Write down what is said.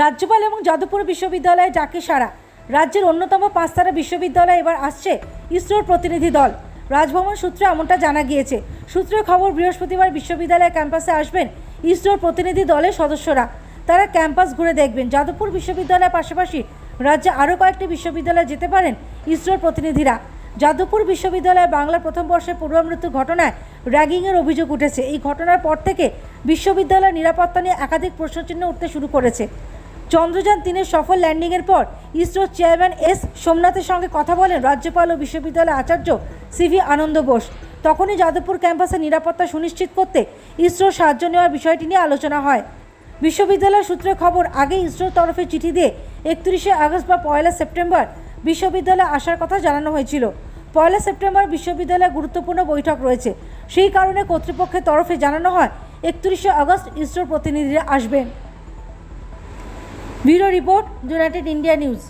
রাজ্যপাল এবং যাদবপুর বিশ্ববিদ্যালয়ে ডাকে সারা রাজ্যের অন্যতম পাঁচতারা বিশ্ববিদ্যালয়ে এবার আসছে ইসরোর প্রতিনিধি দল। রাজভবন সূত্রে এমনটা জানা গিয়েছে। সূত্রের খবর, বৃহস্পতিবার বিশ্ববিদ্যালয় ক্যাম্পাসে আসবেন ইসরোর প্রতিনিধি দলের সদস্যরা। তারা ক্যাম্পাস ঘুরে দেখবেন। যাদবপুর বিশ্ববিদ্যালয়ের পাশাপাশি রাজ্যে আরও কয়েকটি বিশ্ববিদ্যালয়ে যেতে পারেন ইসরোর প্রতিনিধিরা। যাদবপুর বিশ্ববিদ্যালয়ে বাংলা প্রথম বর্ষের পূর্বমৃত্যু ঘটনায় র্যাগিংয়ের অভিযোগ উঠেছে। এই ঘটনার পর থেকে বিশ্ববিদ্যালয়ের নিরাপত্তা নিয়ে একাধিক প্রশ্নচিহ্ন উঠতে শুরু করেছে। চন্দ্রযান তিনের সফল ল্যান্ডিংয়ের পর ইসরোর চেয়ারম্যান এস সোমনাথের সঙ্গে কথা বলেন রাজ্যপাল ও বিশ্ববিদ্যালয়ের আচার্য সিভি আনন্দ বোস। তখনই যাদবপুর ক্যাম্পাসের নিরাপত্তা সুনিশ্চিত করতে ইসরোর সাহায্য নেওয়ার বিষয়টি নিয়ে আলোচনা হয়। বিশ্ববিদ্যালয় সূত্রে খবর আগে ইসরোর তরফে চিঠি দিয়ে একত্রিশে আগস্ট বা পয়লা সেপ্টেম্বর বিশ্ববিদ্যালয়ে আসার কথা জানানো হয়েছিল। পয়লা সেপ্টেম্বর বিশ্ববিদ্যালয়ে গুরুত্বপূর্ণ বৈঠক রয়েছে। সেই কারণে কর্তৃপক্ষের তরফে জানানো হয়, একত্রিশে আগস্ট ইসরোর প্রতিনিধিরা আসবেন। Bureau report United India news.